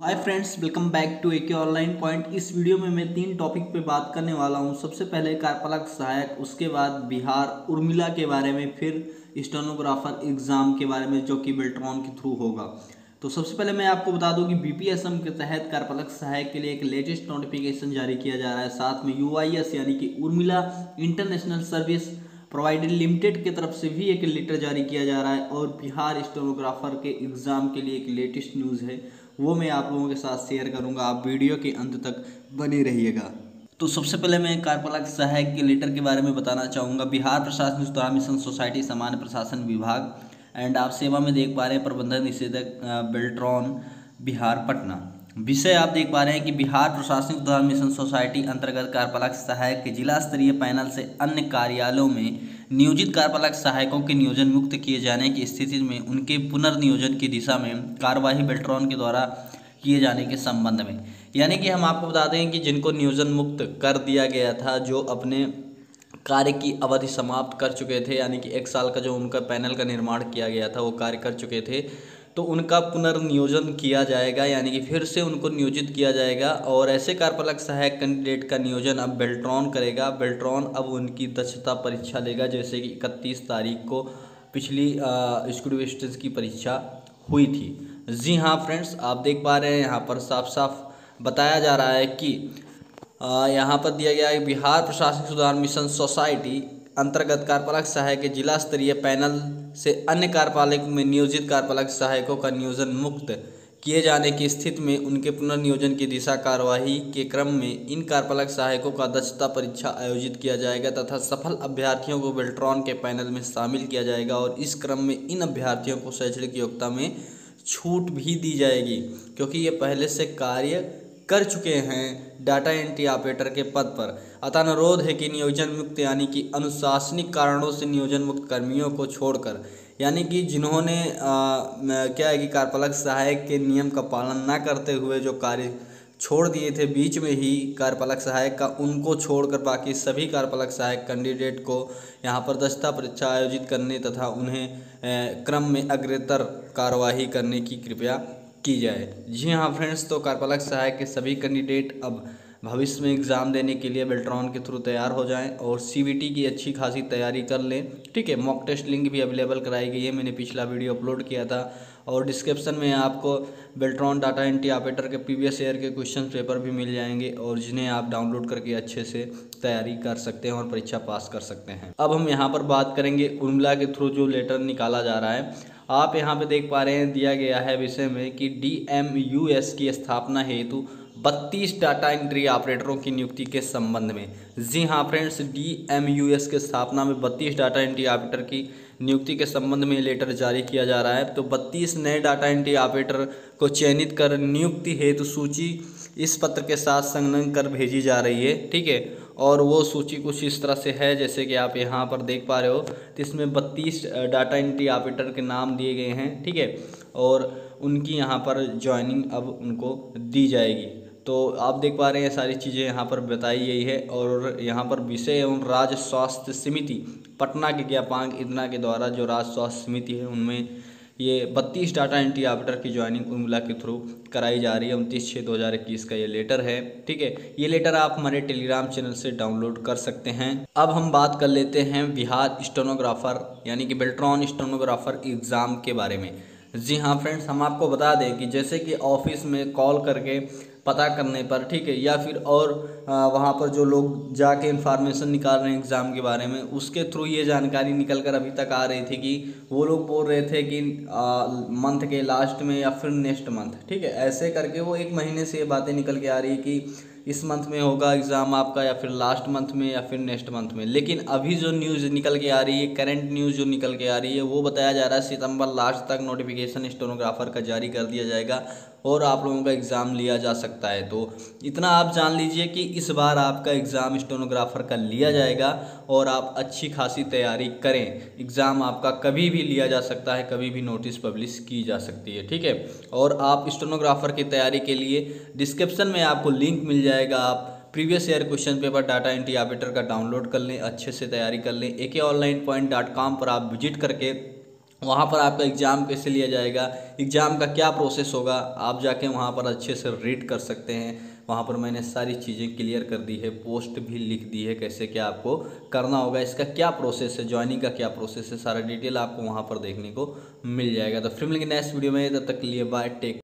Hi friends welcome back to AK online point इस video में मैं तीन टॉपिक पे बात करने वाला हूँ। सबसे पहले कार्यपालक सहायक, उसके बाद बिहार, उर्मिला के बारे में, फिर स्टेनोग्राफर एग्ज़ाम के बारे में, जो कि बेल्ट्रॉन के थ्रू होगा। तो सबसे पहले मैं आपको बता दूँ कि बीपीएसएम के तहत कार्यपालक सहायक के लिए एक लेटेस्ट नोटिफिकेशन जारी किया जा रहा है। साथ में यूआईएस यानी कि Urmila international service provided limited की तरफ़ से भी एक लेटर जारी किया जा रहा है और बिहार स्टेनोग्राफर के एग्ज़ाम के लिए एक लेटेस्ट न्यूज़ है। वो मैं आप लोगों के साथ शेयर करूँगा। आप वीडियो के अंत तक बने रहिएगा। तो सबसे पहले मैं कार्यपालक सहायक के लेटर के बारे में बताना चाहूँगा। बिहार प्रशासन सुधार मिशन सोसाइटी सामान्य प्रशासन विभाग एंड आप सेवा में देख पा रहे हैं प्रबंधन निषेधक बेल्ट्रॉन बिहार, पटना। विषय आप देख पा रहे हैं कि बिहार प्रशासनिक सुधार मिशन सोसाइटी अंतर्गत कार्यपालक सहायक के जिला स्तरीय पैनल से अन्य कार्यालयों में नियोजित कार्यपालक सहायकों के नियोजन मुक्त किए जाने की स्थिति में उनके पुनर्नियोजन की दिशा में कार्यवाही बेल्ट्रॉन के द्वारा किए जाने के संबंध में। यानी कि हम आपको बता दें कि जिनको नियोजन मुक्त कर दिया गया था, जो अपने कार्य की अवधि समाप्त कर चुके थे, यानी कि एक साल का जो उनका पैनल का निर्माण किया गया था, वो कार्य कर चुके थे। तो उनका पुनर्नियोजन किया जाएगा, यानी कि फिर से उनको नियोजित किया जाएगा और ऐसे कार्यपालक सहायक कैंडिडेट का नियोजन अब बेल्ट्रॉन करेगा। बेल्ट्रॉन अब उनकी दक्षता परीक्षा लेगा, जैसे कि इकतीस तारीख को पिछली स्कूल विस्टेंस की परीक्षा हुई थी। जी हाँ फ्रेंड्स, आप देख पा रहे हैं यहाँ पर साफ़ साफ़ बताया जा रहा है कि यहाँ पर दिया गया है बिहार प्रशासनिक सुधार मिशन सोसाइटी अंतर्गत कार्यपालक सहायक के जिला स्तरीय पैनल से अन्य कार्यपालक में नियोजित कार्यपालक सहायकों का नियोजन मुक्त किए जाने की स्थिति में उनके पुनर्नियोजन की दिशा कार्यवाही के क्रम में इन कार्यपालक सहायकों का दक्षता परीक्षा आयोजित किया जाएगा तथा सफल अभ्यर्थियों को बेल्ट्रॉन के पैनल में शामिल किया जाएगा और इस क्रम में इन अभ्यर्थियों को शैक्षणिक योग्यता में छूट भी दी जाएगी, क्योंकि ये पहले से कार्य कर चुके हैं डाटा एंट्री ऑपरेटर के पद पर। अतः अनुरोध है कि नियोजन मुक्त, यानी कि अनुशासनिक कारणों से नियोजन मुक्त कर्मियों को छोड़कर, यानी कि जिन्होंने क्या है कि कार्यपालक सहायक के नियम का पालन न करते हुए जो कार्य छोड़ दिए थे, बीच में ही कार्यपालक सहायक का, उनको छोड़कर बाकी सभी कार्यपालक सहायक कैंडिडेट को यहाँ पर दस्ता परीक्षा आयोजित करने तथा उन्हें क्रम में अग्रतर कार्यवाही करने की कृपया की जाए। जी हाँ फ्रेंड्स तो कार्यपालक सहायक के सभी कैंडिडेट अब भविष्य में एग्ज़ाम देने के लिए बेल्ट्रॉन के थ्रू तैयार हो जाएँ और सीबीटी की अच्छी खासी तैयारी कर लें। ठीक है मॉक टेस्ट लिंक भी अवेलेबल कराई गई है। मैंने पिछला वीडियो अपलोड किया था। और डिस्क्रिप्शन में आपको बेल्ट्रॉन डाटा एंटी ऑपरेटर के प्रीवियस ईयर के क्वेश्चन पेपर भी मिल जाएँगे और जिन्हें आप डाउनलोड करके अच्छे से तैयारी कर सकते हैं और परीक्षा पास कर सकते हैं। अब हम यहाँ पर बात करेंगे उर्मिला के थ्रू जो लेटर निकाला जा रहा है। आप यहाँ पर देख पा रहे हैं दिया गया है विषय में कि डी एम यू एस की स्थापना हेतु बत्तीस डाटा एंट्री ऑपरेटरों की नियुक्ति के संबंध में। जी हाँ friends D M U S के स्थापना में बत्तीस डाटा एंट्री ऑपरेटर की नियुक्ति के संबंध में लेटर जारी किया जा रहा है। तो बत्तीस नए डाटा एंट्री ऑपरेटर को चयनित कर नियुक्ति हेतु सूची इस पत्र के साथ संलग्न कर भेजी जा रही है, ठीक है? और वो सूची कुछ इस तरह से है, जैसे कि आप यहाँ पर देख पा रहे हो तो इसमें बत्तीस डाटा एंट्री ऑपरेटर के नाम दिए गए हैं, ठीक है? और उनकी यहाँ पर ज्वाइनिंग अब उनको दी जाएगी। तो आप देख पा रहे हैं सारी चीज़ें यहाँ पर बताई गई है और यहाँ पर विषय एवं राज्य स्वास्थ्य समिति, पटना के ज्ञापांग इतना के द्वारा जो राज्य स्वास्थ्य समिति है, उनमें ये बत्तीस डाटा एंट्री ऑपरेटर की ज्वाइनिंग उर्मिला के थ्रू कराई जा रही है। उनतीस छः दो हज़ार इक्कीस का ये लेटर है, ठीक है? ये लेटर आप हमारे टेलीग्राम चैनल से डाउनलोड कर सकते हैं। अब हम बात कर लेते हैं बिहार स्टेनोग्राफर यानी कि बेल्ट्रॉन स्टेनोग्राफर एग्ज़ाम के बारे में। जी हाँ फ्रेंड्स हम आपको बता दें कि जैसे कि ऑफ़िस में कॉल करके पता करने पर, ठीक है? या फिर और वहाँ पर जो लोग जाके इन्फॉर्मेशन निकाल रहे हैं एग्ज़ाम के बारे में, उसके थ्रू ये जानकारी निकल कर अभी तक आ रही थी कि वो लोग बोल रहे थे कि मंथ के लास्ट में या फिर नेक्स्ट मंथ ठीक है? ऐसे करके वो एक महीने से ये बातें निकल के आ रही कि इस मंथ में होगा एग्ज़ाम आपका या फिर लास्ट मंथ में या फिर नेक्स्ट मंथ में। लेकिन अभी जो न्यूज़ निकल के आ रही है करंट न्यूज़ जो निकल के आ रही है, वो बताया जा रहा है सितंबर लास्ट तक नोटिफिकेशन स्टोनोग्राफर का जारी कर दिया जाएगा। और आप लोगों का एग्ज़ाम लिया जा सकता है। तो इतना आप जान लीजिए कि इस बार आपका एग्ज़ाम स्टोनोग्राफर का लिया जाएगा और आप अच्छी खासी तैयारी करें। एग्ज़ाम आपका कभी भी लिया जा सकता है, कभी भी नोटिस पब्लिश की जा सकती है, ठीक है? और आप स्टोनोग्राफर की तैयारी के लिए डिस्क्रिप्शन में आपको लिंक मिल जाएगा। आप previous year question paper, data operator का डाउनलोड कर लें, अच्छे से तैयारी कर लें। ए के ऑनलाइन पॉइंट डॉट कॉम पर आप विज़िट करके वहाँ पर आपका एग्ज़ाम कैसे लिया जाएगा? एग्ज़ाम का क्या प्रोसेस होगा? आप जाके वहाँ पर अच्छे से रीड कर सकते हैं। वहाँ पर मैंने सारी चीज़ें क्लियर कर दी है। पोस्ट भी लिख दी है कैसे क्या आपको करना होगा। इसका क्या प्रोसेस है? ज्वाइनिंग का क्या प्रोसेस है? सारा डिटेल आपको वहाँ पर देखने को मिल जाएगा। तो फिर मिलेंगे नेक्स्ट वीडियो में। तब तक लिए बाय टेक